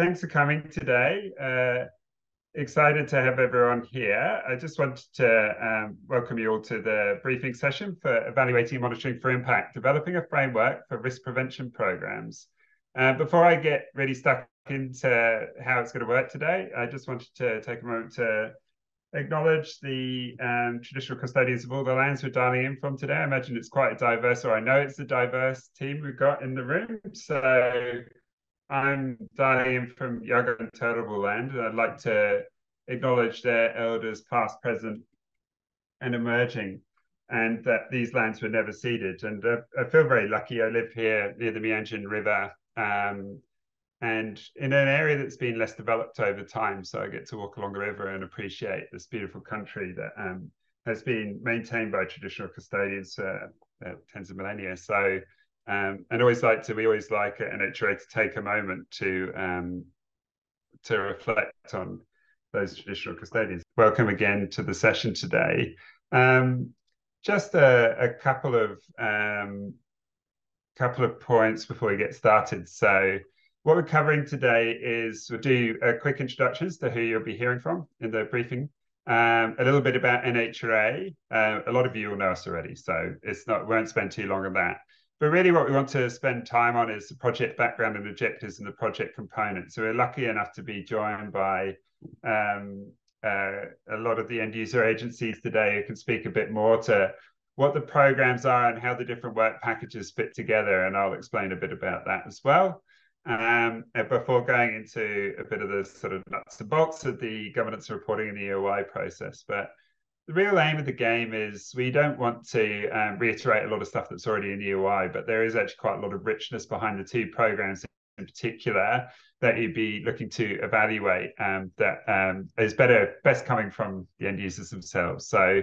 thanks for coming today. Uh, excited to have everyone here. I just wanted to um, welcome you all to the briefing session for Evaluating and Monitoring for Impact, Developing a Framework for Risk Prevention Programs. Uh, before I get really stuck into how it's going to work today, I just wanted to take a moment to acknowledge the um, traditional custodians of all the lands we're dialing in from today. I imagine it's quite a diverse, or I know it's a diverse team we've got in the room. So I'm dialing from Yagara and Turrbal land, and I'd like to acknowledge their elders, past, present, and emerging, and that these lands were never ceded. And uh, I feel very lucky. I live here near the Mianjin River, um, and in an area that's been less developed over time. So I get to walk along the river and appreciate this beautiful country that um, has been maintained by traditional custodians for uh, tens of millennia. So um, and always like to, we always like at NHRA to take a moment to um, to reflect on those traditional custodians. Welcome again to the session today. Um, just a, a, couple of um, couple of points before we get started. So what we're covering today is we'll do a quick introductions to who you'll be hearing from in the briefing. Um, a little bit about NHRA. Uh, a lot of you will know us already, so it's not won't spend too long on that. But really what we want to spend time on is the project background and objectives and the project component. So we're lucky enough to be joined by um, uh, a lot of the end user agencies today who can speak a bit more to what the programs are and how the different work packages fit together. And I'll explain a bit about that as well. Um, before going into a bit of the sort of nuts and bolts of the governance reporting and the EOI process. But the real aim of the game is we don't want to um, reiterate a lot of stuff that's already in EOI, but there is actually quite a lot of richness behind the two programs in particular that you'd be looking to evaluate um, that um, is better best coming from the end users themselves. So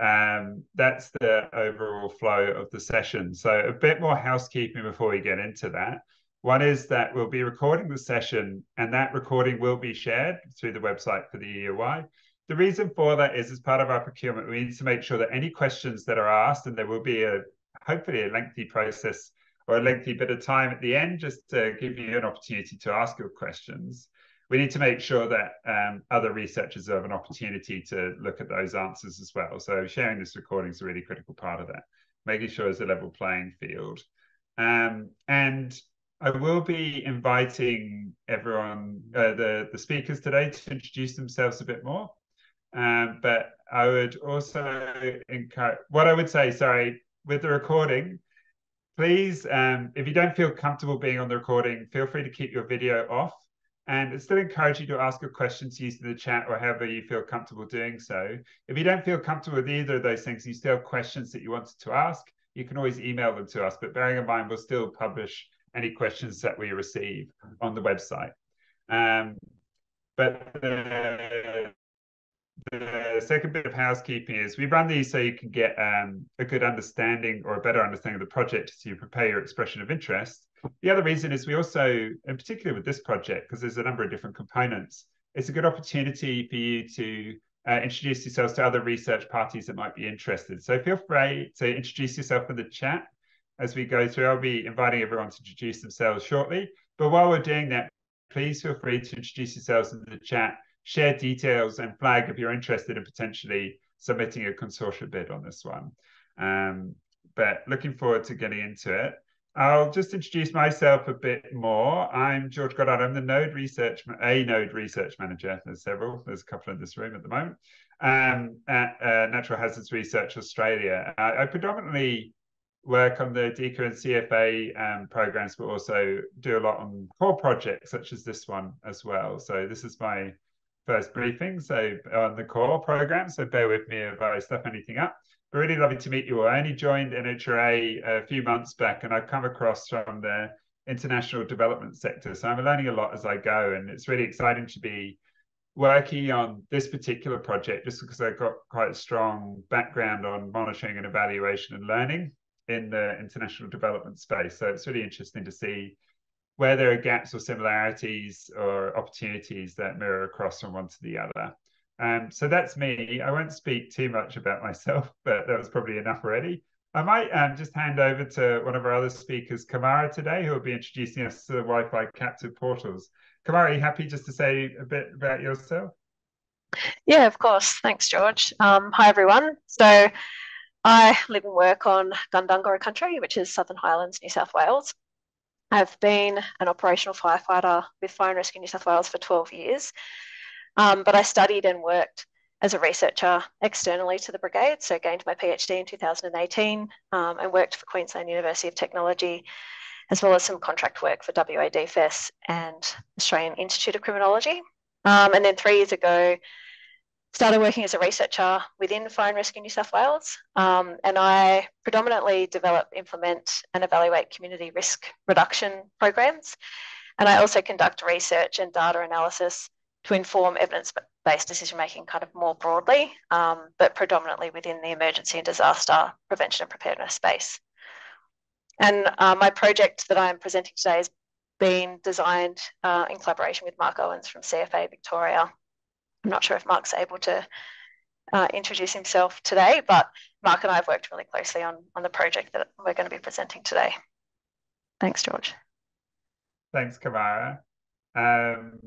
um, that's the overall flow of the session. So a bit more housekeeping before we get into that. One is that we'll be recording the session and that recording will be shared through the website for the EOI. The reason for that is as part of our procurement, we need to make sure that any questions that are asked, and there will be a hopefully a lengthy process or a lengthy bit of time at the end just to give you an opportunity to ask your questions. We need to make sure that um, other researchers have an opportunity to look at those answers as well. So sharing this recording is a really critical part of that, making sure it's a level playing field. Um, and I will be inviting everyone, uh, the, the speakers today to introduce themselves a bit more. Um, but I would also encourage what I would say, sorry, with the recording, please, um, if you don't feel comfortable being on the recording, feel free to keep your video off. And I still encourage you to ask your questions using the chat or however you feel comfortable doing so. If you don't feel comfortable with either of those things, you still have questions that you wanted to ask, you can always email them to us. But bearing in mind, we'll still publish any questions that we receive on the website. Um, but the, the second bit of housekeeping is we run these so you can get um, a good understanding or a better understanding of the project as you prepare your expression of interest. The other reason is we also, in particular with this project, because there's a number of different components, it's a good opportunity for you to uh, introduce yourselves to other research parties that might be interested. So feel free to introduce yourself in the chat as we go through. I'll be inviting everyone to introduce themselves shortly. But while we're doing that, please feel free to introduce yourselves in the chat share details and flag if you're interested in potentially submitting a consortium bid on this one. Um, but looking forward to getting into it. I'll just introduce myself a bit more. I'm George Goddard. I'm the Node Research, a Node Research Manager. There's several. There's a couple in this room at the moment. Um, at uh, Natural Hazards Research Australia. I, I, predominantly work on the DECA and CFA um, programs, but also do a lot on core projects such as this one as well. So this is my first briefing, so on the core program. So bear with me if I stuff anything up. But really lovely to meet you all. I only joined NHRA a few months back, and I've come across from the international development sector. So I'm learning a lot as I go, and it's really exciting to be working on this particular project just because I've got quite a strong background on monitoring and evaluation and learning in the international development space. So it's really interesting to see where there are gaps or similarities or opportunities that mirror across from one to the other. Um, so that's me. I won't speak too much about myself, but that was probably enough already. I might um, just hand over to one of our other speakers, Kamara, today, who will be introducing us to the Wi-Fi captive portals. Kamara, are you happy just to say a bit about yourself? Yeah, of course. Thanks, George. Um, hi, everyone. So I live and work on Gundungurra country, which is Southern Highlands, New South Wales. I've been an operational firefighter with Fire and Rescue New South Wales for 12 years, um, but I studied and worked as a researcher externally to the brigade. So gained my PhD in 2018 um, and worked for Queensland University of Technology, as well as some contract work for WA DFS and Australian Institute of Criminology. Um, and then three years ago, started working as a researcher within Fire and Rescue New South Wales. Um, and I predominantly develop, implement, and evaluate community risk reduction programs. And I also conduct research and data analysis to inform evidence based decision making kind of more broadly, um, but predominantly within the emergency and disaster prevention and preparedness space. And uh, my project that I'm presenting today has been designed uh, in collaboration with Mark Owens from CFA Victoria. I'm not sure if Mark's able to uh, introduce himself today, but Mark and I have worked really closely on, on the project that we're going to be presenting today. Thanks, George. Thanks, Kamara. Um,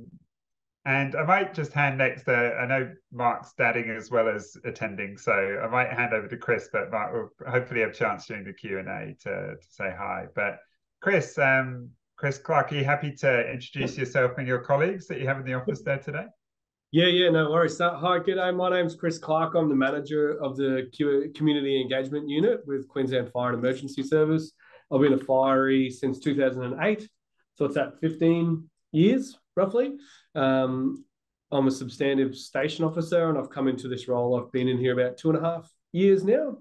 and I might just hand next. Uh, I know Mark's dadding as well as attending, so I might hand over to Chris. But Mark will hopefully have a chance during the Q and A to, to say hi. But Chris, um, Chris Clark, are you happy to introduce yourself and your colleagues that you have in the office there today? Yeah, yeah, no worries. Hi, good day. My name's Chris Clark. I'm the manager of the Community Engagement Unit with Queensland Fire and Emergency Service. I've been a firey since 2008, so it's at 15 years roughly. Um, I'm a substantive station officer and I've come into this role. I've been in here about two and a half years now.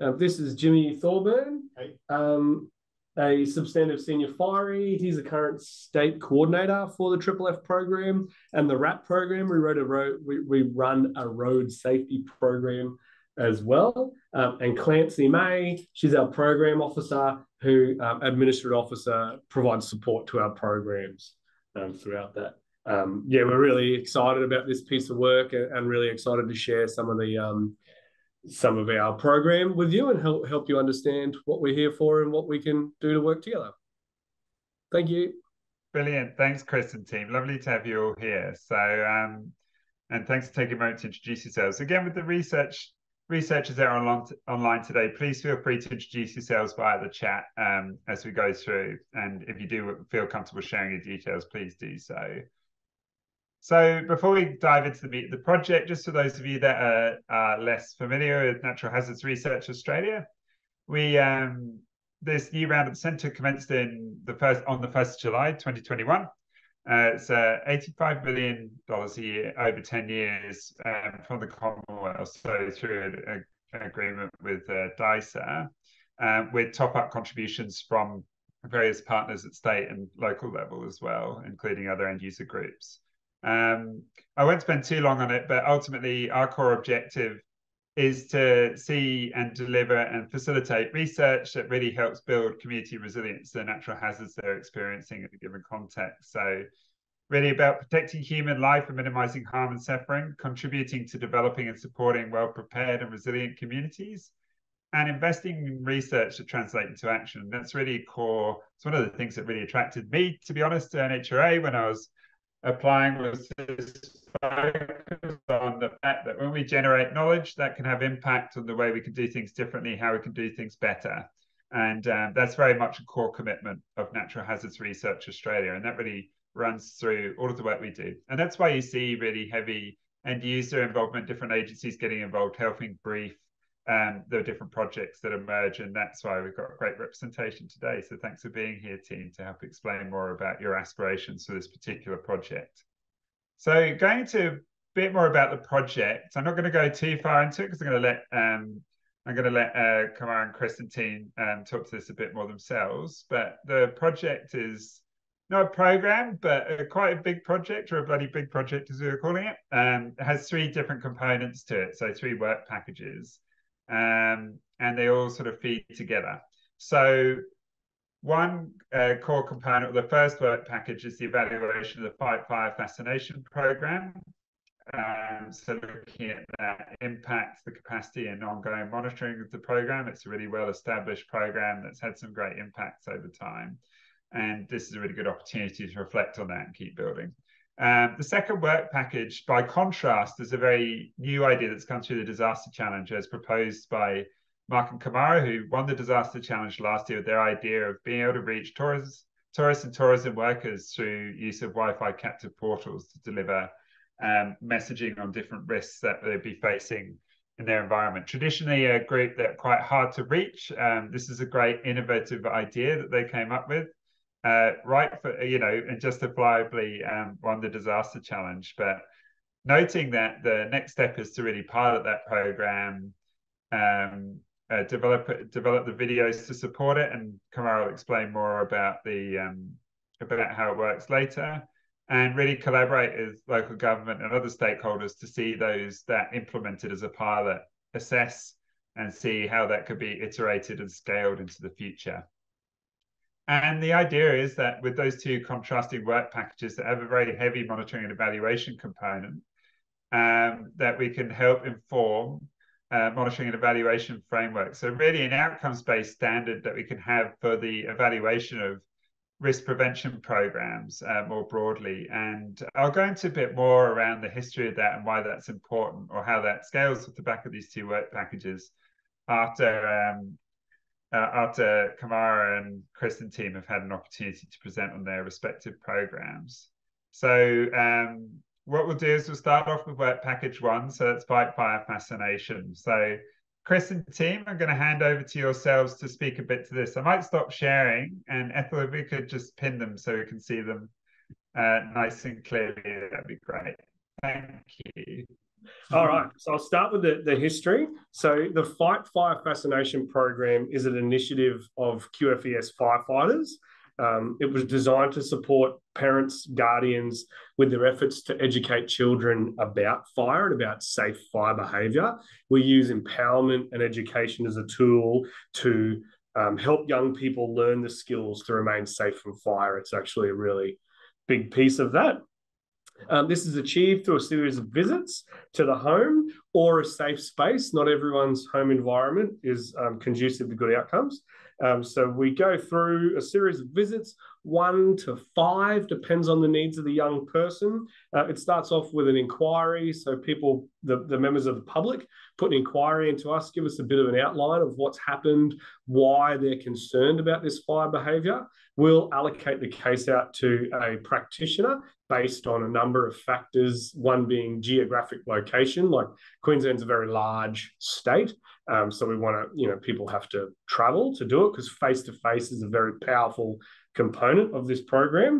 Uh, this is Jimmy Thorburn, hey. um, a substantive senior firey. He's a current state coordinator for the Triple F program and the RAP program. We wrote a road, we, we run a road safety program as well. Um, and Clancy May, she's our program officer who um, administrative officer provides support to our programs um, throughout that. Um, yeah, we're really excited about this piece of work and, and really excited to share some of the um, some of our program with you and help help you understand what we're here for and what we can do to work together. Thank you. Brilliant. Thanks, Chris and team. Lovely to have you all here. So, um, and thanks for taking a moment to introduce yourselves. Again, with the research researchers that are on, online today, please feel free to introduce yourselves via the chat um, as we go through. And if you do feel comfortable sharing your details, please do so. So before we dive into the meat of the project, just for those of you that are, less familiar with Natural Hazards Research Australia, we um, this new round at the centre commenced in the first on the first of July 2021. Uh, it's uh, $85 million a year over 10 years um, from the Commonwealth, so through an, agreement with uh, DISA, um, with top up contributions from various partners at state and local level as well, including other end user groups. Um, I won't spend too long on it, but ultimately, our core objective is to see and deliver and facilitate research that really helps build community resilience to the natural hazards they're experiencing in a given context. So, really about protecting human life and minimizing harm and suffering, contributing to developing and supporting well prepared and resilient communities, and investing in research to translate into action. That's really core. It's one of the things that really attracted me, to be honest, to NHRA when I was applying was focus on the fact that when we generate knowledge, that can have impact on the way we can do things differently, how we can do things better. And um, that's very much a core commitment of Natural Hazards Research Australia. And that really runs through all of the work we do. And that's why you see really heavy end user involvement, different agencies getting involved, helping brief um, are different projects that emerge. And that's why we've got great representation today. So thanks for being here, team, to help explain more about your aspirations for this particular project. So going to a bit more about the project. I'm not going to go too far into it because I'm going to let um, I'm going to let uh, Chris and team um, talk to this a bit more themselves. But the project is not a program, but a, quite a big project or a bloody big project as we were calling it. Um, it has three different components to it, so three work packages um, and they all sort of feed together. So one uh, core component of the first work package is the evaluation of the Fight Fire Fascination Program. Um, so looking at that impact, the capacity and ongoing monitoring of the program, it's a really well-established program that's had some great impacts over time. And this is a really good opportunity to reflect on that and keep building. Um, the second work package, by contrast, is a very new idea that's come through the Disaster Challenge as proposed by Mark and Kamara, who won the Disaster Challenge last year with their idea of being able to reach tourists, tourists and tourism workers through use of Wi-Fi captive portals to deliver um, messaging on different risks that they'd be facing in their environment. Traditionally, a group that quite hard to reach. Um, this is a great innovative idea that they came up with uh, right for you know and justifiably um, won the disaster challenge but noting that the next step is to really pilot that program um, uh, develop develop the videos to support it and Kamara will explain more about the um, about how it works later and really collaborate with local government and other stakeholders to see those that implemented as a pilot assess and see how that could be iterated and scaled into the future and the idea is that with those two contrasting work packages that have a very heavy monitoring and evaluation component, um, that we can help inform uh, monitoring and evaluation framework. So really an outcomes-based standard that we can have for the evaluation of risk prevention programs uh, more broadly. And I'll go into a bit more around the history of that and why that's important or how that scales with the back of these two work packages after um, uh, after Kamara and Chris and team have had an opportunity to present on their respective programs. So um, what we'll do is we'll start off with work package one. So that's fight fire fascination. So Chris and team, I'm going to hand over to yourselves to speak a bit to this. I might stop sharing and Ethel, if we could just pin them so we can see them uh, nice and clearly, that'd be great. Thank you. All right, so I'll start with the, the history. So, the Fight Fire Fascination program is an initiative of QFES firefighters. Um, it was designed to support parents, guardians with their efforts to educate children about fire and about safe fire behaviour. We use empowerment and education as a tool to um, help young people learn the skills to remain safe from fire. It's actually a really big piece of that. Um, this is achieved through a series of visits to the home or a safe space. Not everyone's home environment is um, conducive to good outcomes. Um, so we go through a series of visits, one to five, depends on the needs of the young person. Uh, it starts off with an inquiry. So people, the, the members of the public, put an inquiry into us, give us a bit of an outline of what's happened, why they're concerned about this fire behaviour. We'll allocate the case out to a practitioner based on a number of factors, one being geographic location, like Queensland's a very large state. Um, so we want to, you know, people have to travel to do it because face to face is a very powerful component of this program.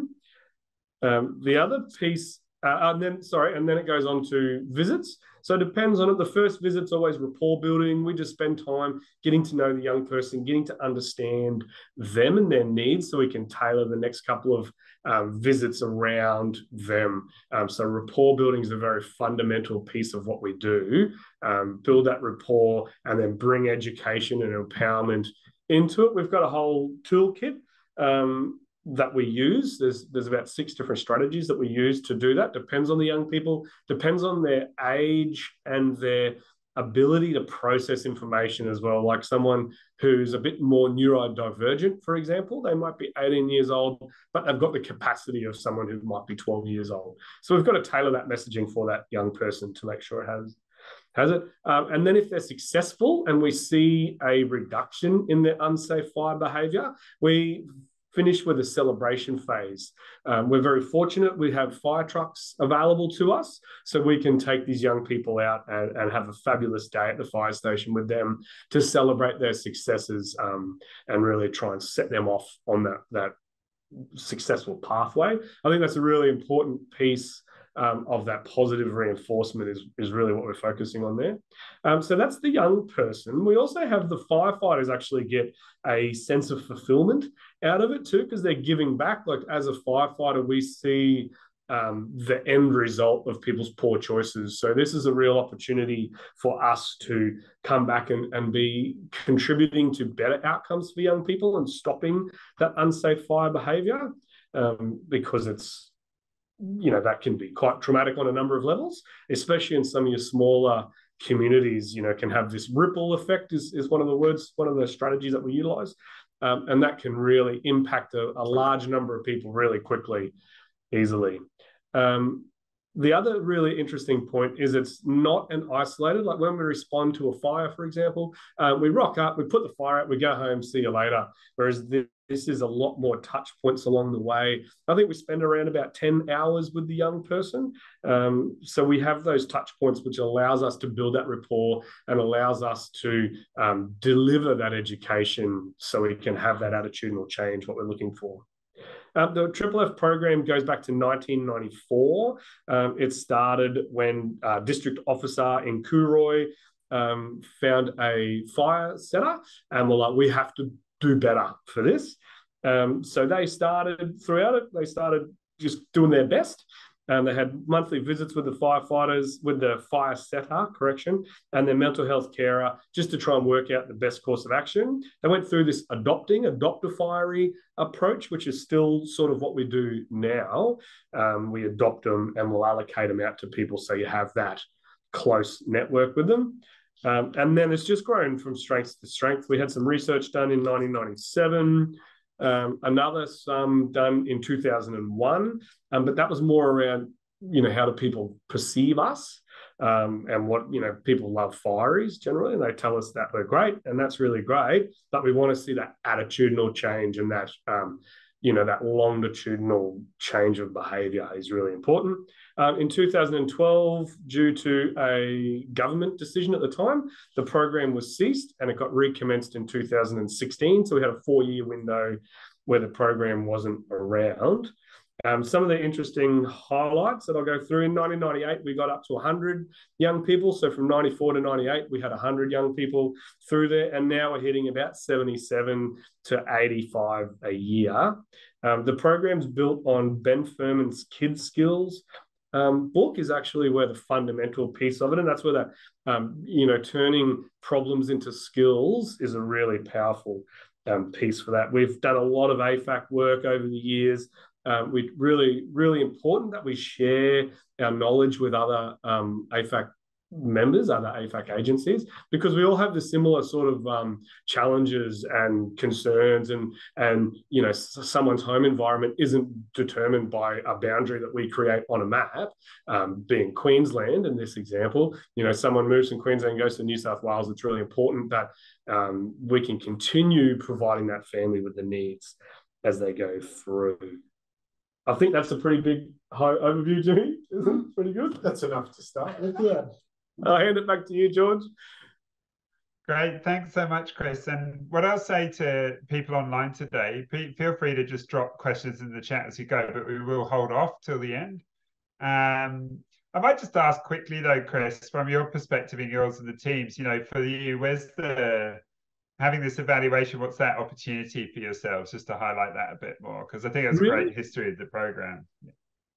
Um, the other piece, uh, and then sorry, and then it goes on to visits. So it depends on it. The first visit's always rapport building. We just spend time getting to know the young person, getting to understand them and their needs, so we can tailor the next couple of um, visits around them. Um, so rapport building is a very fundamental piece of what we do. Um, build that rapport and then bring education and empowerment into it. We've got a whole toolkit um, that we use. There's there's about six different strategies that we use to do that. Depends on the young people, depends on their age and their ability to process information as well. Like someone who's a bit more neurodivergent, for example, they might be 18 years old, but they've got the capacity of someone who might be 12 years old. So we've got to tailor that messaging for that young person to make sure it has has it. Um, and then if they're successful and we see a reduction in their unsafe fire behavior, we finish with a celebration phase. Um, we're very fortunate we have fire trucks available to us, so we can take these young people out and, and have a fabulous day at the fire station with them to celebrate their successes um, and really try and set them off on that that successful pathway. I think that's a really important piece um, of that positive reinforcement is, is really what we're focusing on there. Um, so that's the young person. We also have the firefighters actually get a sense of fulfillment out of it too, because they're giving back. Like as a firefighter, we see um, the end result of people's poor choices. So this is a real opportunity for us to come back and, and be contributing to better outcomes for young people and stopping that unsafe fire behavior um, because it's you know that can be quite traumatic on a number of levels, especially in some of your smaller communities. You know, can have this ripple effect is is one of the words, one of the strategies that we utilize, um, and that can really impact a, a, large number of people really quickly, easily. Um, the other really interesting point is it's not an isolated, like when we respond to a fire, for example, uh, we rock up, we put the fire out, we go home, see you later. Whereas this, this is a lot more touch points along the way. I think we spend around about 10 hours with the young person. Um, so we have those touch points, which allows us to build that rapport and allows us to um, deliver that education so we can have that attitudinal change, what we're looking for. Um, the Triple F program goes back to 1994. Um, it started when a district officer in Kuroi um, found a fire setter and were like, we have to do better for this. Um, so they started throughout it, they started just doing their best. And they had monthly visits with the firefighters, with the fire setter, correction, and their mental health carer, just to try and work out the best course of action. They went through this adopting, adopt a fiery approach, which is still sort of what we do now. Um, we adopt them and we'll allocate them out to people so you have that close network with them. Um, and then it's just grown from strength to strength. We had some research done in 1997 um, another some done in 2001, um, but that was more around you know how do people perceive us um, and what you know people love fireys generally and they tell us that we're great and that's really great but we want to see that attitudinal change and that um, you know that longitudinal change of behavior is really important. Um, in 2012 due to a government decision at the time the program was ceased and it got recommenced in 2016 so we had a four year window where the program wasn't around um, some of the interesting highlights that I'll go through in 1998, we got up to 100 young people. So from 94 to 98, we had 100 young people through there. And now we're hitting about 77 to 85 a year. Um, the program's built on Ben Furman's Kids Skills um, book is actually where the fundamental piece of it, and that's where that um, you know turning problems into skills is a really powerful um, piece for that. We've done a lot of AFAC work over the years. Um, we really, really important that we share our knowledge with other um, AFAC members, other AFAC agencies, because we all have the similar sort of um, challenges and concerns, and and you know someone's home environment isn't determined by a boundary that we create on a map. Um, being Queensland in this example, you know someone moves from Queensland and goes to New South Wales. It's really important that um, we can continue providing that family with the needs as they go through. I think that's a pretty big overview, Jimmy. Isn't it pretty good? That's enough to start with. Yeah. I'll hand it back to you, George. Great. Thanks so much, Chris. And what I'll say to people online today, feel free to just drop questions in the chat as you go, but we will hold off till the end. Um, I might just ask quickly though, Chris, from your perspective and yours and the teams, you know, for you, where's the having this evaluation, what's that opportunity for yourselves? Just to highlight that a bit more, because I think it's really? a great history of the program.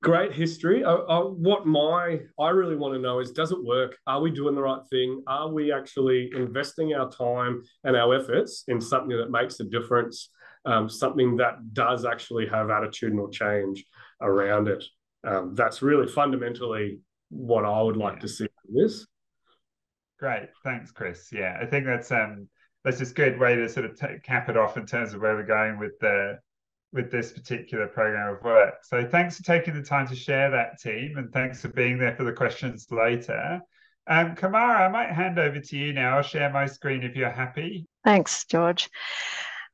Great history. Uh, uh, what my I really want to know is, does it work? Are we doing the right thing? Are we actually investing our time and our efforts in something that makes a difference? Um, something that does actually have attitudinal change around it. Um, that's really fundamentally what I would like yeah. to see in this. Great, thanks, Chris. Yeah, I think that's um, that's just a good way to sort of t- cap it off in terms of where we're going with the with this particular program of work. So thanks for taking the time to share that team and thanks for being there for the questions later. Um, Kamara, I might hand over to you now. I'll share my screen if you're happy. Thanks, George.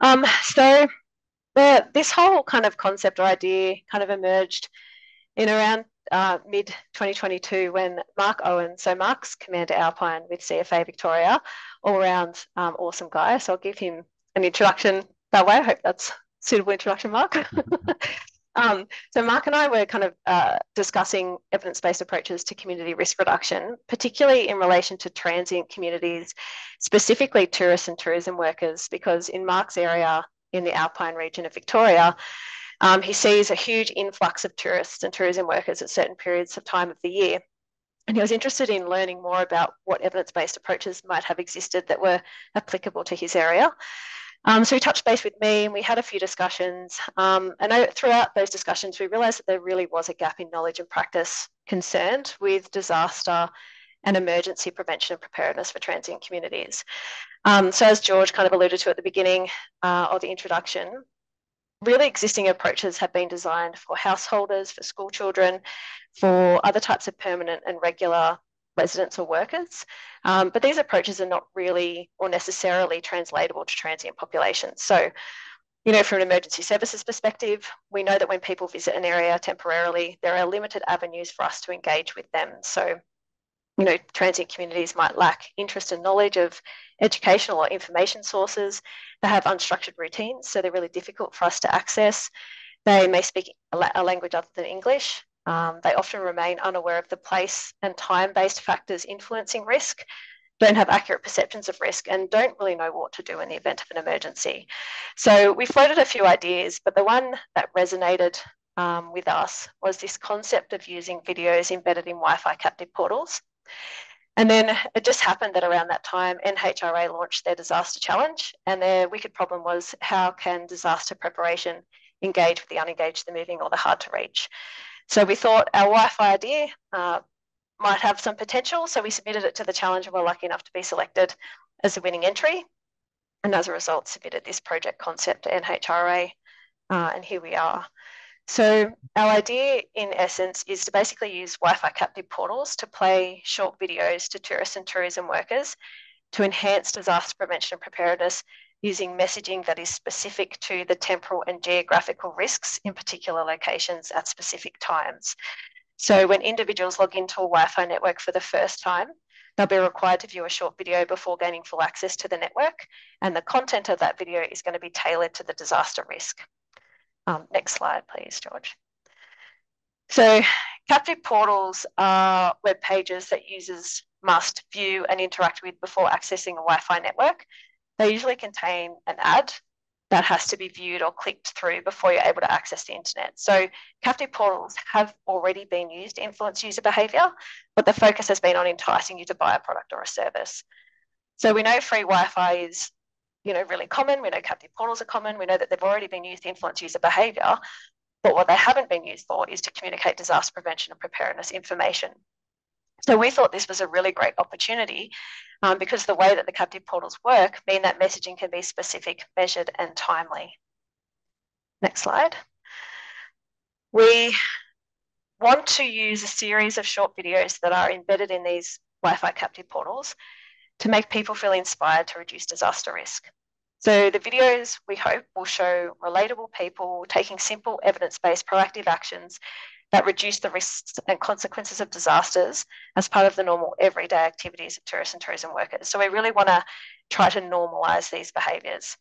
Um, so the, this whole kind of concept or idea kind of emerged in around uh, mid 2022 when Mark Owen, so Mark's Commander Alpine with CFA Victoria, all around um, awesome guy. So I'll give him an introduction that way. I hope that's suitable introduction, Mark. um, so Mark and I were kind of uh, discussing evidence-based approaches to community risk reduction, particularly in relation to transient communities, specifically tourists and tourism workers, because in Mark's area in the Alpine region of Victoria, um, he sees a huge influx of tourists and tourism workers at certain periods of time of the year. And he was interested in learning more about what evidence based approaches might have existed that were applicable to his area. Um, so he touched base with me and we had a few discussions. Um, and throughout those discussions, we realised that there really was a gap in knowledge and practice concerned with disaster and emergency prevention and preparedness for transient communities. Um, so as George kind of alluded to at the beginning uh, of the introduction, really existing approaches have been designed for householders, for school children, for other types of permanent and regular residents or workers. Um, but these approaches are not really or necessarily translatable to transient populations. So, you know, from an emergency services perspective, we know that when people visit an area temporarily, there are limited avenues for us to engage with them. So, you know, transient communities might lack interest and knowledge of educational or information sources. They have unstructured routines, so they're really difficult for us to access. They may speak a, language other than English. Um, they often remain unaware of the place and time based factors influencing risk, don't have accurate perceptions of risk, and don't really know what to do in the event of an emergency. So we floated a few ideas, but the one that resonated um, with us was this concept of using videos embedded in Wi Fi captive portals. And then it just happened that around that time, NHRA launched their disaster challenge. And their wicked problem was how can disaster preparation engage with the unengaged, the moving, or the hard to reach? So we thought our Wi Fi idea uh, might have some potential. So we submitted it to the challenge and were lucky enough to be selected as the winning entry. And as a result, submitted this project concept to NHRA. Uh, and here we are. So our idea in essence is to basically use Wi-Fi captive portals to play short videos to tourists and tourism workers to enhance disaster prevention and preparedness using messaging that is specific to the temporal and geographical risks in particular locations at specific times. So when individuals log into a Wi-Fi network for the first time, they'll be required to view a short video before gaining full access to the network. And the content of that video is going to be tailored to the disaster risk. Um, next slide, please, George. So captive portals are web pages that users must view and interact with before accessing a Wi-Fi network. They usually contain an ad that has to be viewed or clicked through before you're able to access the internet. So captive portals have already been used to influence user behavior, but the focus has been on enticing you to buy a product or a service. So we know free Wi-Fi is you know, really common. We know captive portals are common. We know that they've already been used to influence user behaviour. But what they haven't been used for is to communicate disaster prevention and preparedness information. So we thought this was a really great opportunity um, because the way that the captive portals work mean that messaging can be specific, measured and timely. Next slide. We want to use a series of short videos that are embedded in these Wi-Fi captive portals to make people feel inspired to reduce disaster risk. So the videos we hope will show relatable people taking simple evidence-based proactive actions that reduce the risks and consequences of disasters as part of the normal everyday activities of tourists and tourism workers. So we really want to try to normalise these behaviours.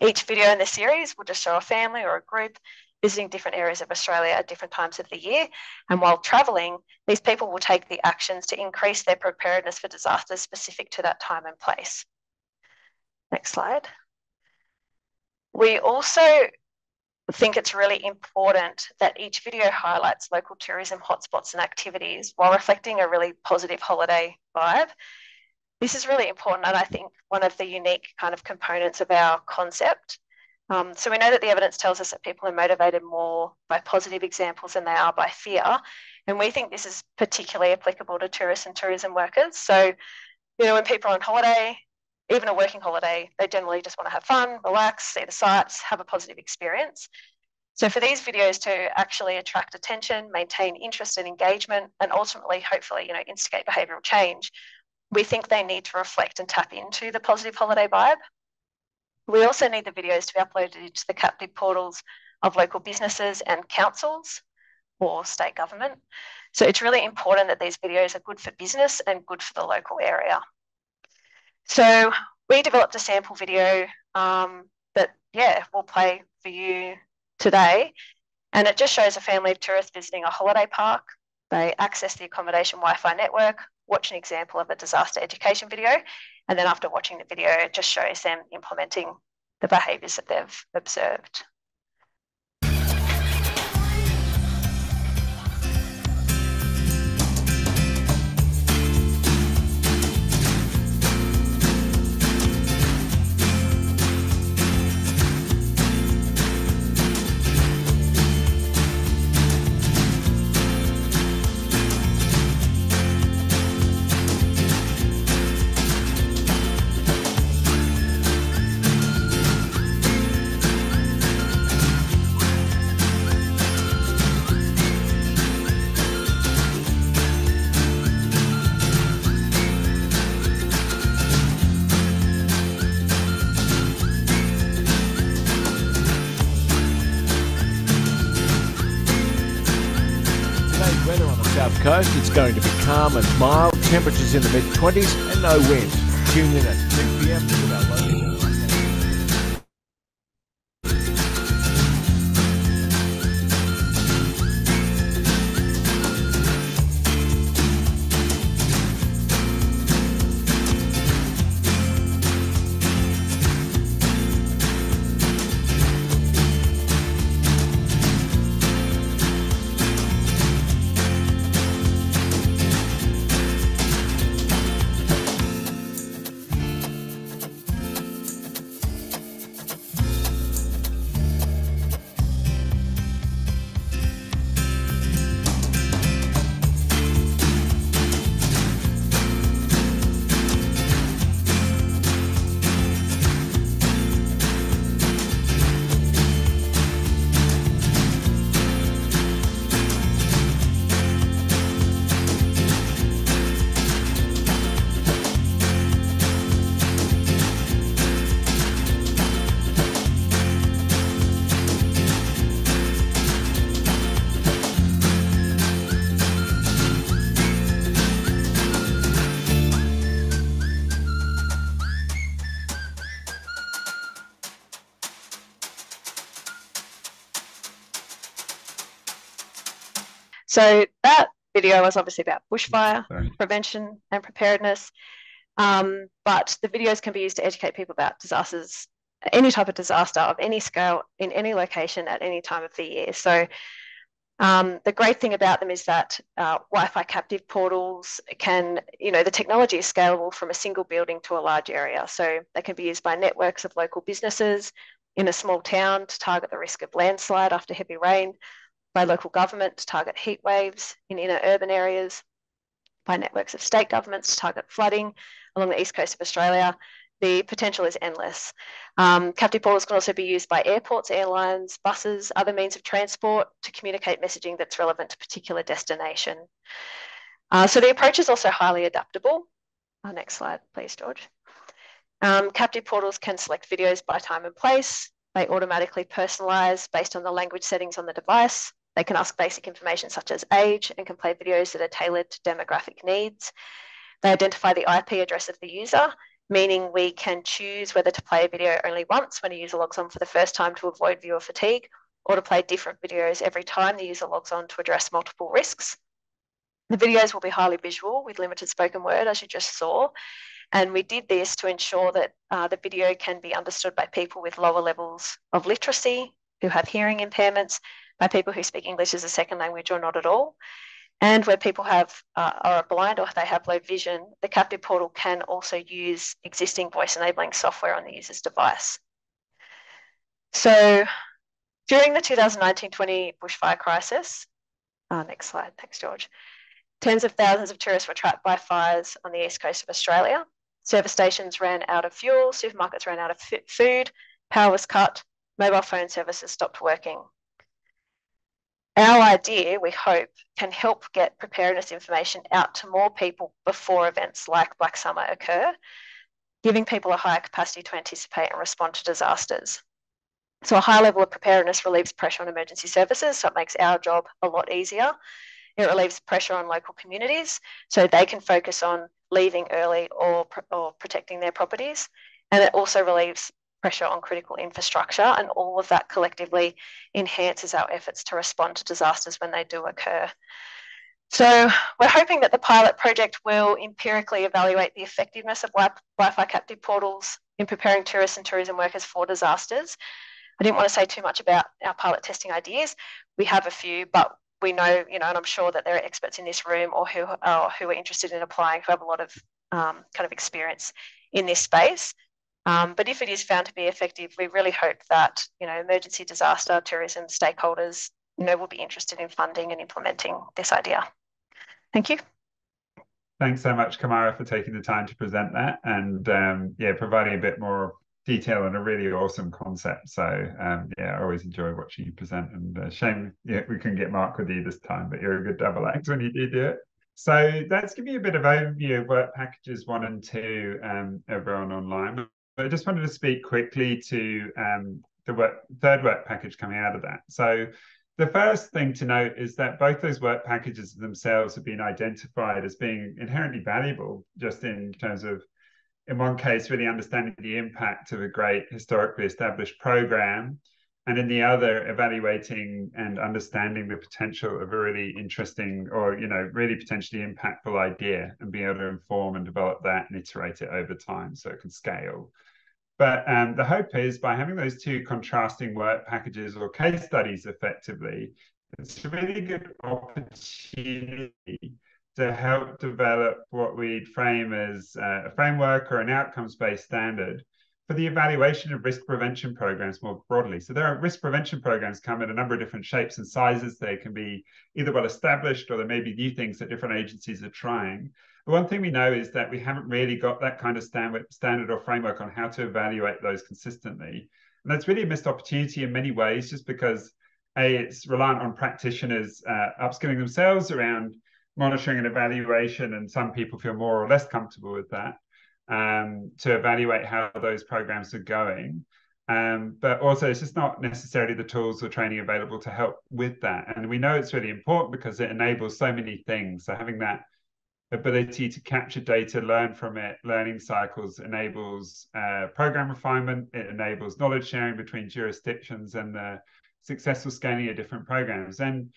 Each video in the series will just show a family or a group visiting different areas of Australia at different times of the year. And while travelling, these people will take the actions to increase their preparedness for disasters specific to that time and place. Next slide. We also think it's really important that each video highlights local tourism hotspots and activities while reflecting a really positive holiday vibe. This is really important and I think one of the unique kind of components of our concept. Um, so we know that the evidence tells us that people are motivated more by positive examples than they are by fear. And we think this is particularly applicable to tourists and tourism workers. So, you know, when people are on holiday, even a working holiday, they generally just want to have fun, relax, see the sights, have a positive experience. So for these videos to actually attract attention, maintain interest and engagement, and ultimately, hopefully, you know, instigate behavioural change, we think they need to reflect and tap into the positive holiday vibe. We also need the videos to be uploaded into the captive portals of local businesses and councils or state government. So it's really important that these videos are good for business and good for the local area. So we developed a sample video um, that, yeah, we'll play for you today. And it just shows a family of tourists visiting a holiday park. They access the accommodation Wi Fi network, watch an example of a disaster education video, and then after watching the video, it just shows them implementing the behaviours that they've observed. Calm and mild, temperatures in the mid 20s and no wind. Tune in at 2 pm So that video was obviously about bushfire Sorry. prevention and preparedness. Um, but the videos can be used to educate people about disasters, any type of disaster of any scale in any location at any time of the year. So um, the great thing about them is that uh, Wi-Fi captive portals can, you know, the technology is scalable from a single building to a large area. So they can be used by networks of local businesses in a small town to target the risk of landslide after heavy rain, by local government to target heat waves in inner urban areas, by networks of state governments to target flooding along the east coast of Australia. The potential is endless. Um, captive portals can also be used by airports, airlines, buses, other means of transport to communicate messaging that's relevant to particular destination. Uh, so the approach is also highly adaptable. Uh, next slide, please, George. Um, captive portals can select videos by time and place. They automatically personalize based on the language settings on the device. They can ask basic information such as age and can play videos that are tailored to demographic needs. They identify the IP address of the user, meaning we can choose whether to play a video only once when a user logs on for the first time to avoid viewer fatigue, or to play different videos every time the user logs on to address multiple risks. The videos will be highly visual with limited spoken word, as you just saw. And we did this to ensure that uh, the video can be understood by people with lower levels of literacy, who have hearing impairments, by people who speak English as a second language or not at all. And where people have uh, are blind or they have low vision, the captive portal can also use existing voice enabling software on the user's device. So during the 2019-20 bushfire crisis, uh, next slide, thanks George, tens of thousands of tourists were trapped by fires on the east coast of Australia. Service stations ran out of fuel, supermarkets ran out of food, power was cut, mobile phone services stopped working our idea, we hope, can help get preparedness information out to more people before events like Black Summer occur, giving people a higher capacity to anticipate and respond to disasters. So a high level of preparedness relieves pressure on emergency services, so it makes our job a lot easier. It relieves pressure on local communities, so they can focus on leaving early or, or protecting their properties. And it also relieves pressure on critical infrastructure, and all of that collectively enhances our efforts to respond to disasters when they do occur. So we're hoping that the pilot project will empirically evaluate the effectiveness of Wi-Fi captive portals in preparing tourists and tourism workers for disasters. I didn't want to say too much about our pilot testing ideas. We have a few, but we know, you know, and I'm sure that there are experts in this room or who are, who are interested in applying who have a lot of um, kind of experience in this space. Um, but if it is found to be effective, we really hope that you know emergency disaster tourism stakeholders you know will be interested in funding and implementing this idea. Thank you. Thanks so much, Kamara, for taking the time to present that and um, yeah, providing a bit more detail on a really awesome concept. So um, yeah, I always enjoy watching you present. And uh, shame yeah, we couldn't get Mark with you this time, but you're a good double act when you do do it. So let's give you a bit of overview of work packages one and two um, everyone online. I just wanted to speak quickly to um, the work, third work package coming out of that. So the first thing to note is that both those work packages themselves have been identified as being inherently valuable, just in terms of, in one case, really understanding the impact of a great historically established program, and in the other, evaluating and understanding the potential of a really interesting or, you know, really potentially impactful idea and being able to inform and develop that and iterate it over time so it can scale. But um, the hope is by having those two contrasting work packages or case studies effectively, it's a really good opportunity to help develop what we'd frame as uh, a framework or an outcomes based standard for the evaluation of risk prevention programs more broadly. So there are risk prevention programs come in a number of different shapes and sizes. They can be either well established or there may be new things that different agencies are trying. The one thing we know is that we haven't really got that kind of standard, standard or framework on how to evaluate those consistently. And that's really a missed opportunity in many ways, just because A, it's reliant on practitioners uh, upskilling themselves around monitoring and evaluation, and some people feel more or less comfortable with that um, to evaluate how those programs are going. Um, but also, it's just not necessarily the tools or training available to help with that. And we know it's really important because it enables so many things. So having that ability to capture data, learn from it, learning cycles enables uh, program refinement. It enables knowledge sharing between jurisdictions and the successful scaling of different programs. And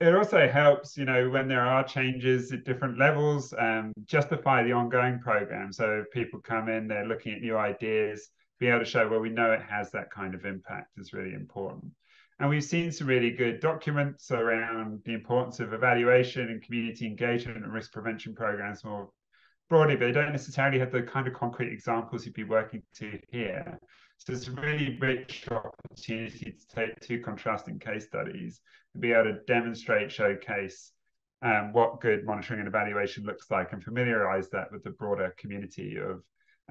it also helps, you know, when there are changes at different levels, um, justify the ongoing program. So people come in, they're looking at new ideas, be able to show, well, we know it has that kind of impact is really important. And we've seen some really good documents around the importance of evaluation and community engagement and risk prevention programs more broadly, but they don't necessarily have the kind of concrete examples you'd be working to here. So it's a really rich opportunity to take two contrasting case studies be able to demonstrate, showcase um, what good monitoring and evaluation looks like and familiarize that with the broader community of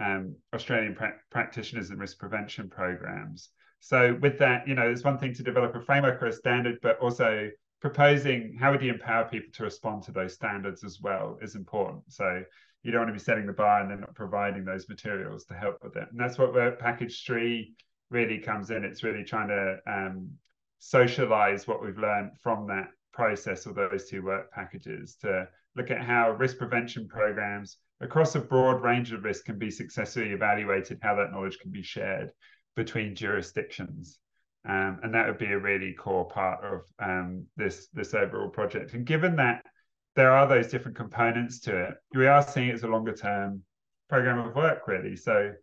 um, Australian pra practitioners and risk prevention programs. So with that, you know, there's one thing to develop a framework or a standard, but also proposing how would you empower people to respond to those standards as well is important. So you don't want to be setting the bar and then not providing those materials to help with it. And that's what where package three really comes in. It's really trying to um, socialize what we've learned from that process or those two work packages to look at how risk prevention programs across a broad range of risk can be successfully evaluated, how that knowledge can be shared between jurisdictions. Um, and that would be a really core part of um, this this overall project. And given that there are those different components to it, we are seeing it as a longer term program of work, really. So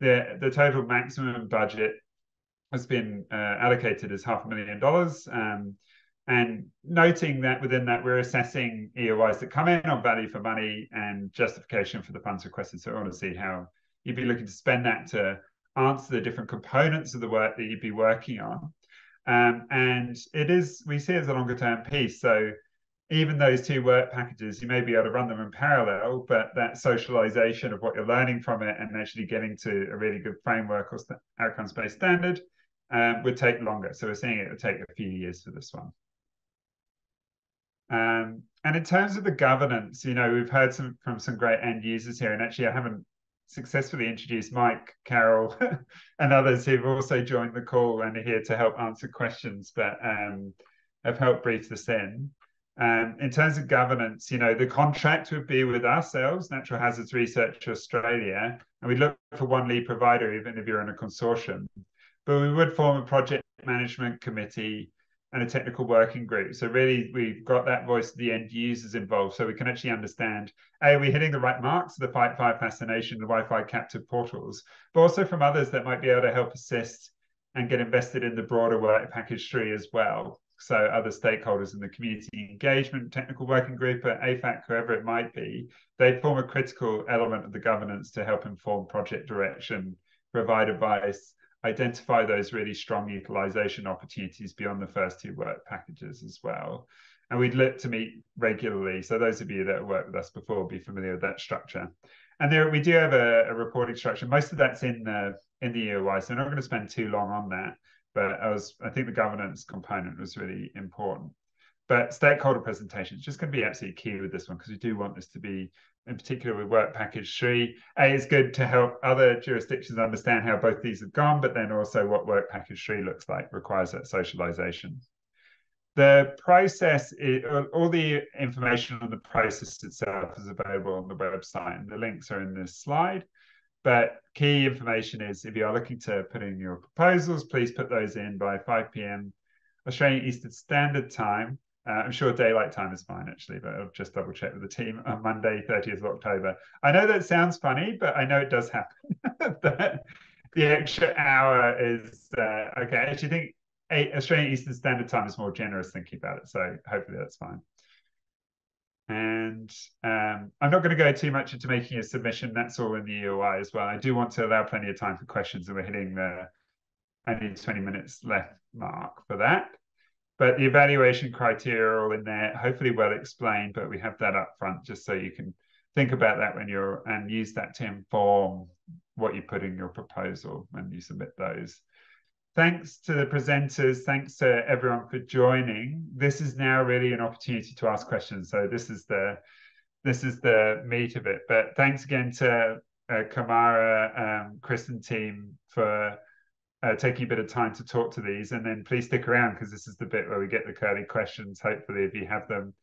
the the total maximum budget has been uh, allocated as half a million dollars. Um, and noting that within that we're assessing EOIs that come in on value for money and justification for the funds requested. So I want to see how you'd be looking to spend that to answer the different components of the work that you'd be working on. Um, and it is, we see it as a longer term piece. So even those two work packages, you may be able to run them in parallel, but that socialization of what you're learning from it and actually getting to a really good framework or outcomes based standard um, would take longer. So we're seeing it would take a few years for this one. Um, and in terms of the governance, you know, we've heard some from some great end users here, and actually, I haven't successfully introduced Mike, Carol, and others who've also joined the call and are here to help answer questions, but um, have helped brief this in. Um, in terms of governance, you know, the contract would be with ourselves, Natural Hazards Research Australia, and we look for one lead provider, even if you're in a consortium. But we would form a project management committee and a technical working group. So really, we've got that voice of the end users involved, so we can actually understand: a, are we hitting the right marks the Fight Fire Fascination, the Wi-Fi captive portals, but also from others that might be able to help assist and get invested in the broader work package three as well. So other stakeholders in the community engagement, technical working group AFAC, whoever it might be, they form a critical element of the governance to help inform project direction, provide advice, identify those really strong utilization opportunities beyond the first two work packages as well. And we'd look to meet regularly. So those of you that have worked with us before will be familiar with that structure. And there we do have a, a reporting structure. Most of that's in the in the EOI, so I'm not going to spend too long on that. But I was I think the governance component was really important. But stakeholder presentation is just going to be absolutely key with this one because we do want this to be in particular with work package three. A, is good to help other jurisdictions understand how both these have gone, but then also what work package three looks like requires that socialization. The process, is, all the information on the process itself is available on the website, and the links are in this slide. But key information is if you are looking to put in your proposals, please put those in by 5 p.m. Australian Eastern Standard Time. Uh, I'm sure daylight time is fine actually, but I'll just double check with the team on Monday, 30th of October. I know that sounds funny, but I know it does happen. that the extra hour is uh, okay. I actually think eight, Australian Eastern Standard Time is more generous thinking about it, so hopefully that's fine. And um, I'm not going to go too much into making a submission. That's all in the EOI as well. I do want to allow plenty of time for questions, and we're hitting the only 20 minutes left mark for that. But the evaluation criteria are all in there, hopefully well explained, but we have that up front just so you can think about that when you're and use that to inform what you put in your proposal when you submit those. Thanks to the presenters. Thanks to everyone for joining. This is now really an opportunity to ask questions. So this is the this is the meat of it. But thanks again to uh, Kamara, um, Chris and team for uh, taking a bit of time to talk to these. And then please stick around because this is the bit where we get the curly questions. Hopefully, if you have them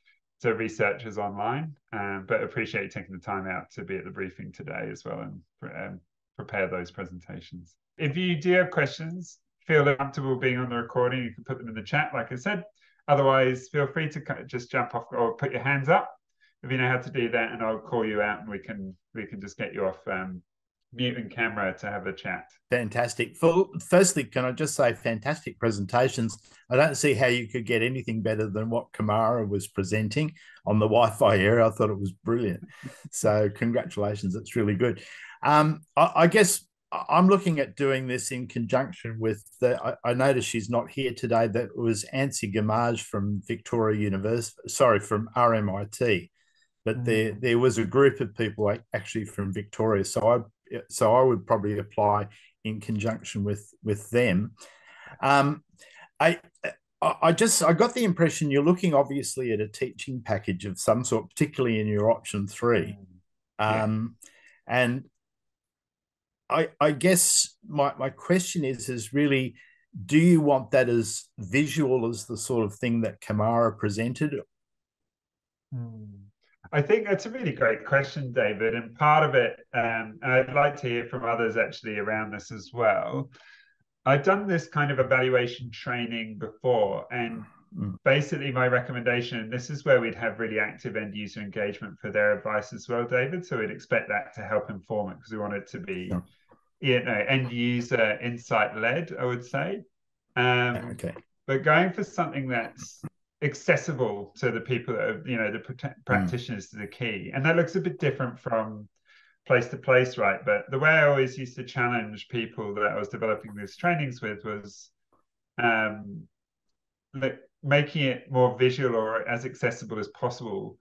to researchers online. Um, but appreciate you taking the time out to be at the briefing today as well and um, prepare those presentations. If you do have questions, feel comfortable being on the recording, you can put them in the chat, like I said. Otherwise, feel free to just jump off or put your hands up if you know how to do that, and I'll call you out, and we can we can just get you off um, mute and camera to have a chat. Fantastic. For, firstly, can I just say fantastic presentations? I don't see how you could get anything better than what Kamara was presenting on the Wi-Fi area. I thought it was brilliant. so congratulations, it's really good. Um, I, I guess I'm looking at doing this in conjunction with the. I, I noticed she's not here today. That was Ansi Gamage from Victoria University. Sorry, from RMIT, but mm. there there was a group of people actually from Victoria. So I so I would probably apply in conjunction with with them. Um, I I just I got the impression you're looking obviously at a teaching package of some sort, particularly in your option three. Mm. Um, yeah. And I, I guess my, my question is is really do you want that as visual as the sort of thing that Kamara presented? Hmm. I think that's a really great question, David. And part of it, um, and I'd like to hear from others actually around this as well. I've done this kind of evaluation training before, and mm. basically my recommendation, this is where we'd have really active end user engagement for their advice as well, David. So we'd expect that to help inform it because we want it to be yeah you know end user insight led i would say um okay but going for something that's accessible to the people that are, you know the mm. practitioners mm. to the key and that looks a bit different from place to place right but the way i always used to challenge people that i was developing these trainings with was um like making it more visual or as accessible as possible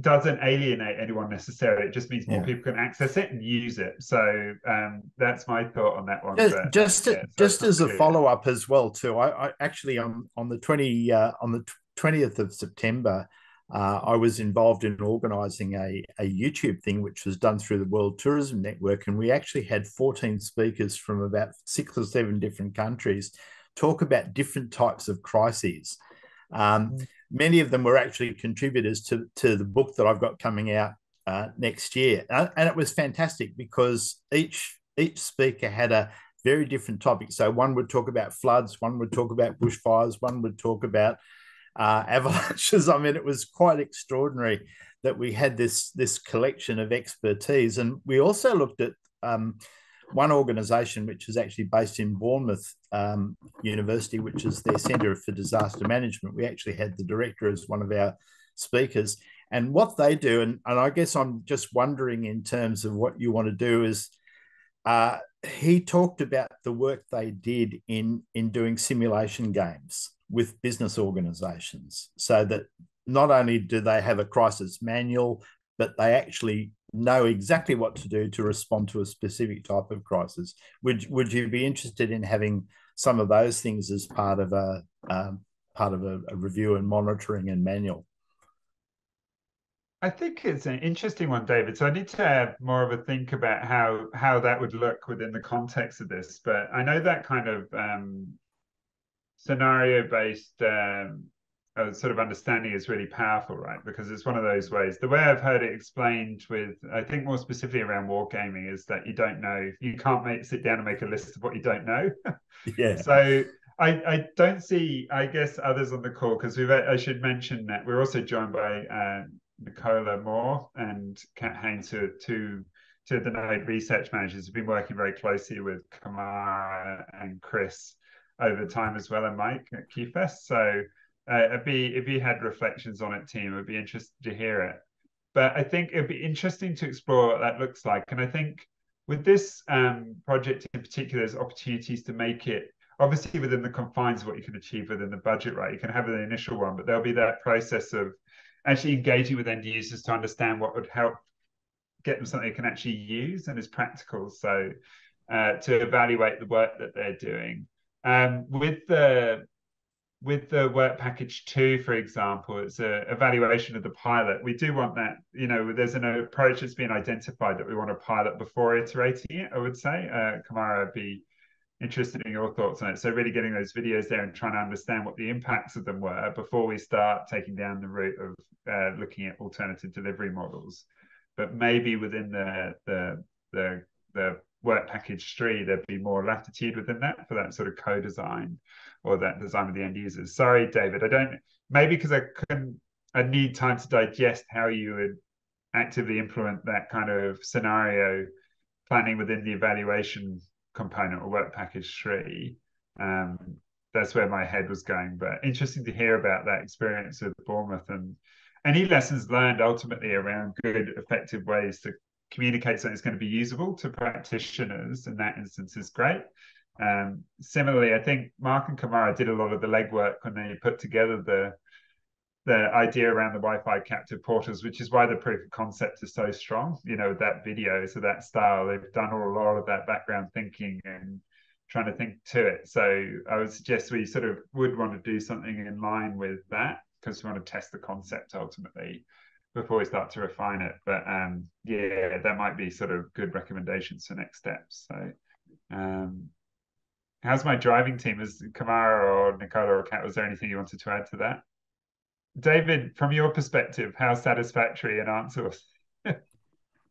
doesn't alienate anyone necessarily. It just means more yeah. people can access it and use it. So um, that's my thought on that one. Just but, just, yeah, just as a follow up as well too. I, I actually on on the twenty uh, on the twentieth of September. Uh, I was involved in organising a, a YouTube thing, which was done through the World Tourism Network. And we actually had 14 speakers from about six or seven different countries talk about different types of crises. Um, mm many of them were actually contributors to, to the book that I've got coming out uh, next year. Uh, and it was fantastic because each each speaker had a very different topic. So one would talk about floods, one would talk about bushfires, one would talk about uh, avalanches. I mean, it was quite extraordinary that we had this this collection of expertise, and we also looked at um, one organisation which is actually based in Bournemouth um, University, which is their Centre for Disaster Management. We actually had the director as one of our speakers. And what they do, and, and I guess I'm just wondering in terms of what you want to do, is uh, he talked about the work they did in, in doing simulation games with business organizations so that not only do they have a crisis manual, but they actually know exactly what to do to respond to a specific type of crisis. Would would you be interested in having some of those things as part of a um, part of a, a, review and monitoring and manual? I think it's an interesting one, David. So I need to have more of a think about how how that would look within the context of this. But I know that kind of um, scenario based um, uh, sort of understanding is really powerful, right? Because it's one of those ways. The way I've heard it explained with, I think more specifically around wargaming, is that you don't know, you can't make sit down and make a list of what you don't know. yeah. So I, I don't see, I guess, others on the call because we've. I should mention that we're also joined by uh, Nicola Moore and Kat Haynes, who are two of the Node research managers who've been working very closely with Kamara and Chris over time as well, and Mike at QFES. So uh, it'd be if you had reflections on it, team, I'd be interested to hear it. But I think it'd be interesting to explore what that looks like. And I think with this um, project in particular, there's opportunities to make it obviously within the confines of what you can achieve within the budget, right? You can have an initial one, but there'll be that process of actually engaging with end users to understand what would help get them something they can actually use and is practical. So uh, to evaluate the work that they're doing. Um, with the with the work package two, for example, it's a evaluation of the pilot. We do want that, you know, there's an approach that's been identified that we want to pilot before iterating it, I would say. Uh, Kamara, I'd be interested in your thoughts on it. So really getting those videos there and trying to understand what the impacts of them were before we start taking down the route of uh, looking at alternative delivery models. But maybe within the the the the work package three, there'd be more latitude within that for that sort of co-design or that design with the end users. Sorry, David, I don't maybe because I couldn't I need time to digest how you would actively implement that kind of scenario planning within the evaluation component or work package three. Um, that's where my head was going. But interesting to hear about that experience with Bournemouth and any lessons learned ultimately around good, effective ways to communicate something that's going to be usable to practitioners in that instance is great. Um, similarly, I think Mark and Kamara did a lot of the legwork when they put together the the idea around the Wi-Fi captive portals, which is why the proof of concept is so strong. You know, that video, so that style, they've done a lot of that background thinking and trying to think to it. So I would suggest we sort of would want to do something in line with that because we want to test the concept ultimately before we start to refine it. But um, yeah, that might be sort of good recommendations for next steps. So um, how's my driving team? Is Kamara or Nicola or Kat, was there anything you wanted to add to that? David, from your perspective, how satisfactory an answer was?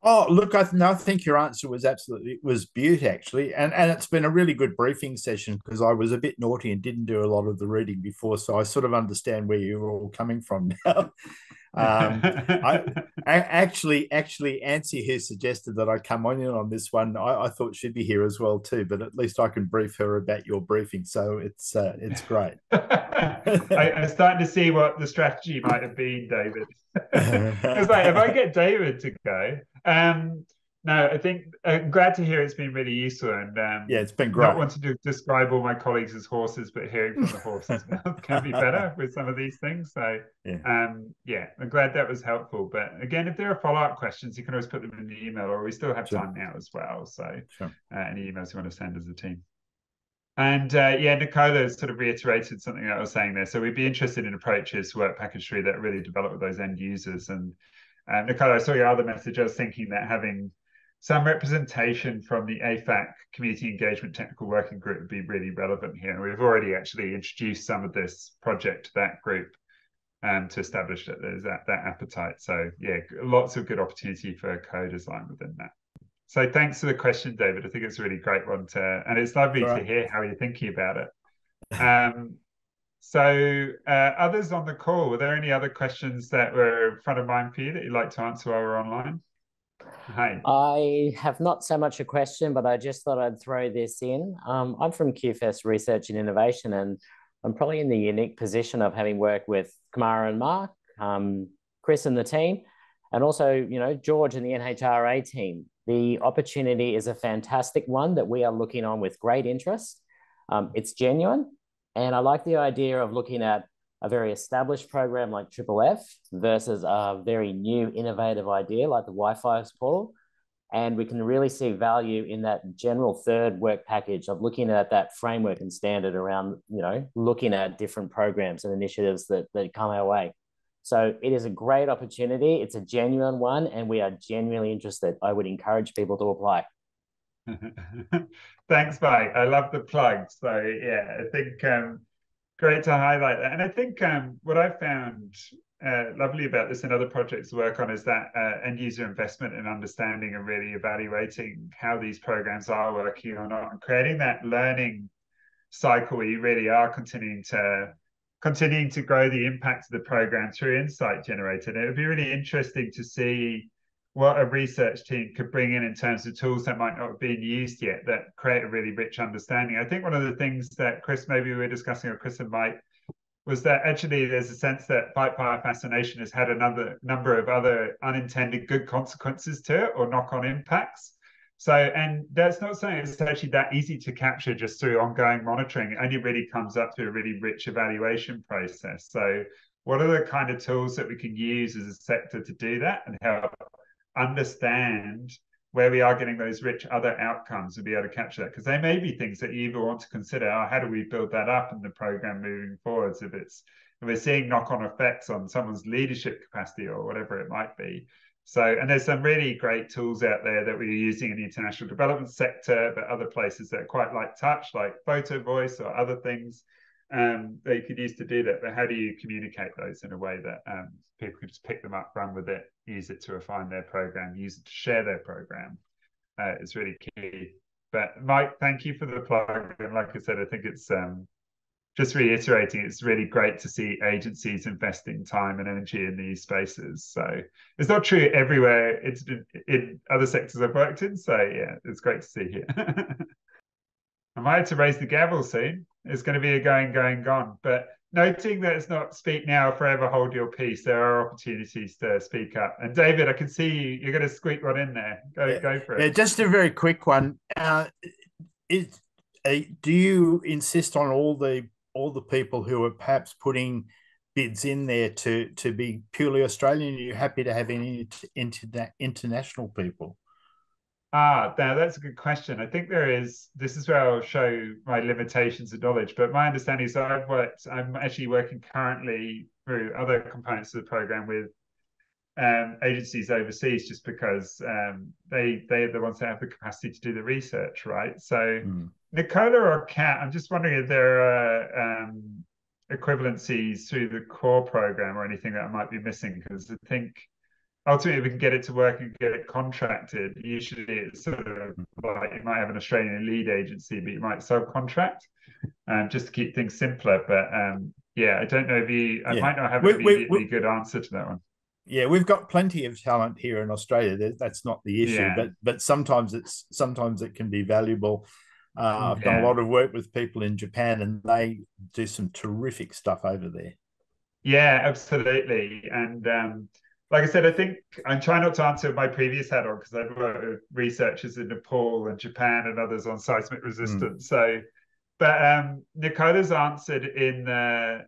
oh, look, I, th- I think your answer was absolutely it was beaut actually, and and it's been a really good briefing session because I was a bit naughty and didn't do a lot of the reading before, so I sort of understand where you're all coming from now. Um, I, I, actually, actually, Ansi, who suggested that I come on in on this one, I, I, thought she'd be here as well too. But at least I can brief her about your briefing, so it's uh, it's great. I, am starting to see what the strategy might have been, David. It's like if I get David to go, um, no, I think uh, glad to hear it's been really useful and um, yeah, it's been great. Not wanting to describe all my colleagues as horses, but hearing from the horses can be better with some of these things. So yeah, um, yeah, I'm glad that was helpful. But again, if there are follow up questions, you can always put them in the email, or we still have sure. time now as well. So sure. uh, any emails you want to send as a team. And uh, yeah, Nicola sort of reiterated something that I was saying there. So we'd be interested in approaches to work package three that really develop with those end users. And uh, Nicola, I saw your other message. I was thinking that having some representation from the AFAC Community Engagement Technical Working Group would be really relevant here. And we've already actually introduced some of this project to that group um, to establish that there's that, that appetite. So yeah, lots of good opportunity for co-design within that. So thanks for the question, David. I think it's a really great one to, and it's lovely right. to hear how you're thinking about it. Um, so uh, others on the call, were there any other questions that were in front of mind for you that you'd like to answer while we're online? Hi. I have not so much a question, but I just thought I'd throw this in. Um, I'm from QFES Research and Innovation, and I'm probably in the unique position of having worked with Kamara and Mark, um, Chris and the team, and also, you know, George and the NHRA team. The opportunity is a fantastic one that we are looking on with great interest. Um, it's genuine, and I like the idea of looking at a very established program like Triple F versus a very new innovative idea like the Wi-Fi portal. And we can really see value in that general third work package of looking at that framework and standard around, you know, looking at different programs and initiatives that, that come our way. So it is a great opportunity. It's a genuine one, and we are genuinely interested. I would encourage people to apply. Thanks, Mike. I love the plug. So yeah, I think um, great to highlight that. And I think um, what I found uh, lovely about this and other projects to work on is that uh, end user investment and understanding and really evaluating how these programs are working or not and creating that learning cycle where you really are continuing to continuing to grow the impact of the program through insight generated. It would be really interesting to see what a research team could bring in in terms of tools that might not have been used yet that create a really rich understanding. I think one of the things that Chris, maybe we were discussing, or Chris and Mike, was that actually there's a sense that fire fascination has had another number of other unintended good consequences to it or knock-on impacts. So, and that's not saying it's actually that easy to capture just through ongoing monitoring. It only really comes up through a really rich evaluation process. So, what are the kind of tools that we can use as a sector to do that and help understand where we are getting those rich other outcomes and be able to capture that because they may be things that you either want to consider oh, how do we build that up in the program moving forwards if it's if we're seeing knock-on effects on someone's leadership capacity or whatever it might be so and there's some really great tools out there that we're using in the international development sector but other places that are quite light touch like photo voice or other things um, that you could use to do that. But how do you communicate those in a way that um, people can just pick them up, run with it, use it to refine their program, use it to share their program? Uh, really key. But Mike, thank you for the plug. And like I said, I think it's um, just reiterating, it's really great to see agencies investing time and energy in these spaces. So it's not true everywhere. It's in other sectors I've worked in. So yeah, it's great to see here. Am I might have to raise the gavel soon. It's going to be a going, going, gone. But noting that it's not speak now, forever hold your peace. There are opportunities to speak up. And David, I can see you, you're going to squeak one in there. Go, yeah, go for it. Yeah, just a very quick one. Uh, is, uh, do you insist on all the all the people who are perhaps putting bids in there to to be purely Australian? Are you happy to have any inter, international people? Ah, now that's a good question. I think there is. This is where I'll show my limitations of knowledge. But my understanding is I've worked. I'm actually working currently through other components of the program with um, agencies overseas, just because um, they they are the ones that have the capacity to do the research, right? So, mm. Nicola or Kat, I'm just wondering if there are um, equivalencies through the core program or anything that I might be missing, because I think ultimately we can get it to work and get it contracted usually it's sort of like you might have an australian lead agency but you might subcontract um, just to keep things simpler. But um, yeah i don't know if you i yeah. might not have an immediately good answer to that one. Yeah we've got plenty of talent here in australia. That's not the issue yeah. but but sometimes it's sometimes it can be valuable uh, I've done a lot of work with people in Japan, and they do some terrific stuff over there. Yeah, absolutely. And um, like I said, I think I'm trying not to answer my previous head on because I've worked with researchers in Nepal and Japan and others on seismic resistance. Mm. So, but um, Nicola's answered in the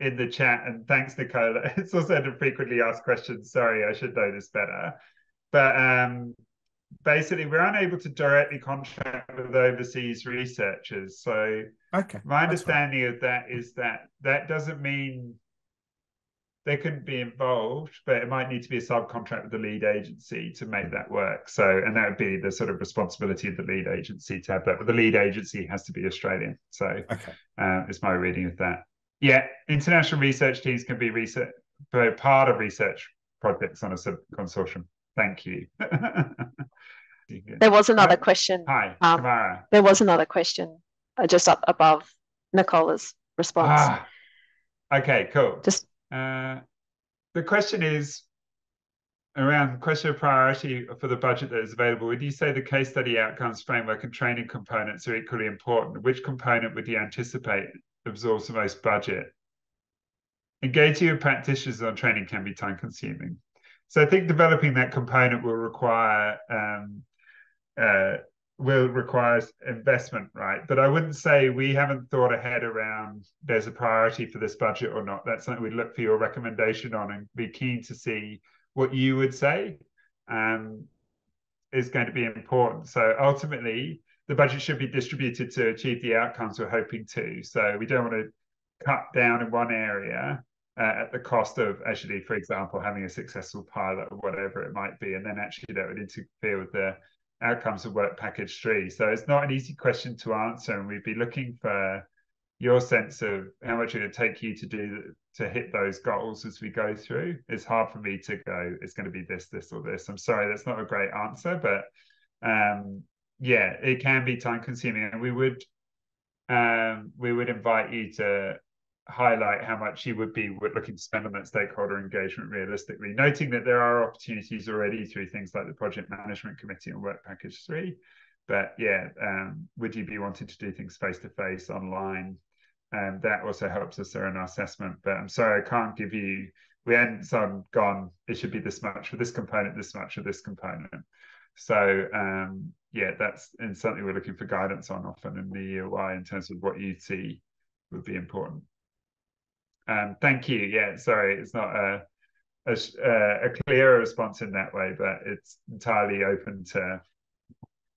in the chat, and thanks, Nicola. It's also a frequently asked questions. Sorry, I should know this better. But um, basically, we're unable to directly contract with overseas researchers. So, okay, my understanding of that is that that doesn't mean they couldn't be involved, but it might need to be a subcontract with the lead agency to make that work. So, and that would be the sort of responsibility of the lead agency to have that. But the lead agency has to be Australian. So, okay, uh, is my reading of that. Yeah, international research teams can be research part of research projects on a sub consortium. Thank you. there was another question. Hi, um, Tamara. There was another question uh, just up above Nicola's response. Ah, okay, cool. Just uh, the question is around the question of priority for the budget that is available. Would you say the case study outcomes framework and training components are equally important? Which component would you anticipate absorbs the most budget? Engaging with practitioners on training can be time consuming. So I think developing that component will require um, uh, will require investment, right? But I wouldn't say we haven't thought ahead around there's a priority for this budget or not. That's something we'd look for your recommendation on and be keen to see what you would say um, is going to be important. So ultimately, the budget should be distributed to achieve the outcomes we're hoping to. So we don't want to cut down in one area uh, at the cost of actually, for example, having a successful pilot or whatever it might be, and then actually that would interfere with the outcomes of work package three. So it's not an easy question to answer, and we'd be looking for your sense of how much it would take you to do to hit those goals as we go through. It's hard for me to go, it's going to be this, this, or this. I'm sorry, that's not a great answer, but um, yeah, it can be time consuming. And we would um, we would invite you to highlight how much you would be looking to spend on that stakeholder engagement realistically, noting that there are opportunities already through things like the project management committee and work package three. But yeah, um, would you be wanting to do things face to face, online? And um, that also helps us there in our assessment. But I'm sorry, I can't give you. We hadn't on gone. It should be this much for this component, this much for this component. So um, yeah, that's and something we're looking for guidance on often in the EOI in terms of what you see would be important. Um, thank you. Yeah, sorry, it's not a, a, a clear response in that way, but it's entirely open to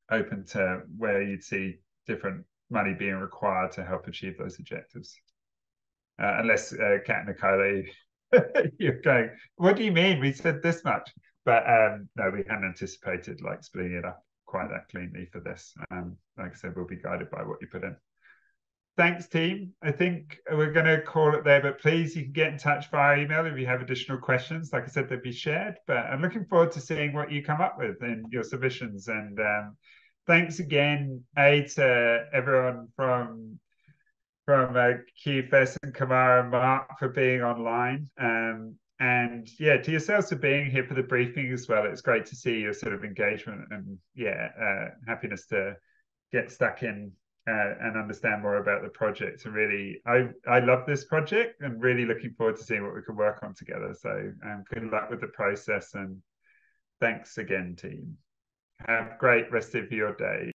open to where you'd see different money being required to help achieve those objectives. Uh, unless uh, Kat Nicola, you're going, what do you mean? We said this much, but um, no, we hadn't anticipated like splitting it up quite that cleanly for this. Um, like I said, we'll be guided by what you put in thanks, team. I think we're going to call it there, but please, you can get in touch via email if you have additional questions. Like I said, they'll be shared, but I'm looking forward to seeing what you come up with in your submissions. And um, thanks again, A, to everyone from from uh, QFES and Kamara and Mark for being online. Um, and yeah, to yourselves for being here for the briefing as well. It's great to see your sort of engagement and yeah, uh, happiness to get stuck in uh, and understand more about the project. And really, I I love this project and really looking forward to seeing what we can work on together. So um, good luck with the process and thanks again, team. Have a great rest of your day.